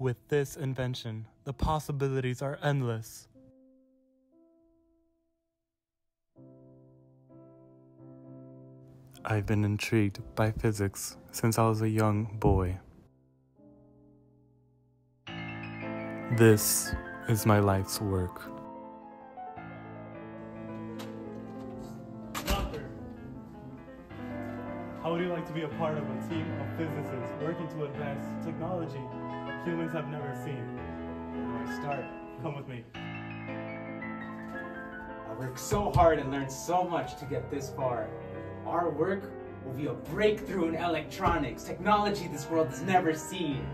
With this invention, the possibilities are endless. I've been intrigued by physics since I was a young boy. This is my life's work. How would you like to be a part of a team of physicists working to advance technology humans have never seen? Where do I start? Come with me. I worked so hard and learned so much to get this far. Our work will be a breakthrough in electronics, technology this world has never seen.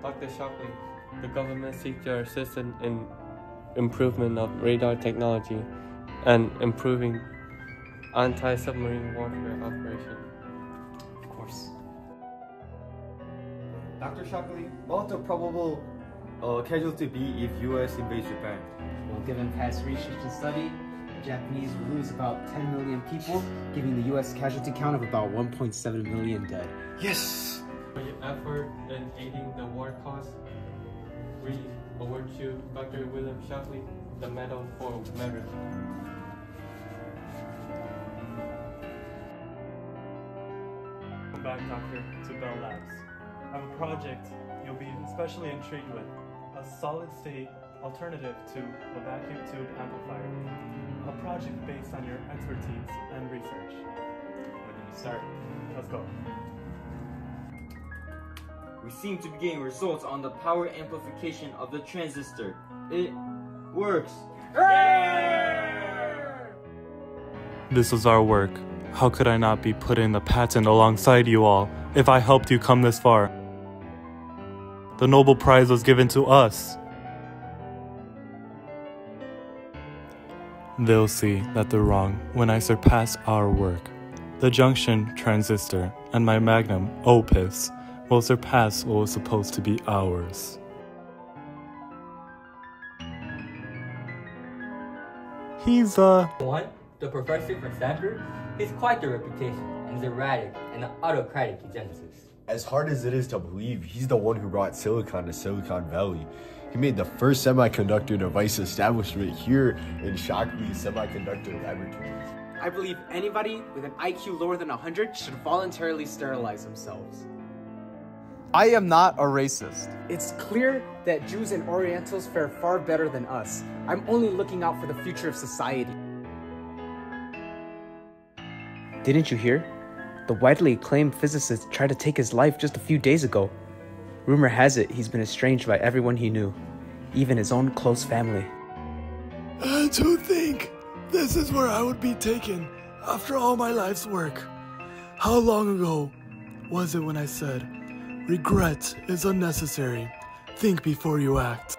Dr. Shockley, the government seeks your assistance in improvement of radar technology and improving anti-submarine warfare operation. Of course. Dr. Shockley, what would the probable uh, casualty be if US invades Japan? Well, given past research and study, the Japanese will lose about 10 million people, giving the US casualty count of about 1.7 million dead. Yes! For your effort in aiding the war cause, we award you, Dr. William Shockley, the Medal for Merit. Welcome back, Doctor, to Bell Labs. I have a project you'll be especially intrigued with. A solid-state alternative to a vacuum tube amplifier. A project based on your expertise and research. Where do you start? Let's go. We seem to be getting results on the power amplification of the transistor. It works. This was our work. How could I not be putting the patent alongside you all if I helped you come this far? The Nobel Prize was given to us. They'll see that they're wrong when I surpass our work. The junction transistor and my magnum opus will surpass what was supposed to be ours. He's, uh, One, the professor from Stanford, he's quite the reputation and is erratic and autocratic in Genesis. As hard as it is to believe, he's the one who brought silicon to Silicon Valley. He made the first semiconductor device establishment here in Shockley Semiconductor Laboratories. I believe anybody with an IQ lower than 100 should voluntarily sterilize themselves. I am not a racist. It's clear that Jews and Orientals fare far better than us. I'm only looking out for the future of society. Didn't you hear? The widely acclaimed physicist tried to take his life just a few days ago. Rumor has it he's been estranged by everyone he knew, even his own close family. To think this is where I would be taken after all my life's work. How long ago was it when I said, regret is unnecessary? Think before you act.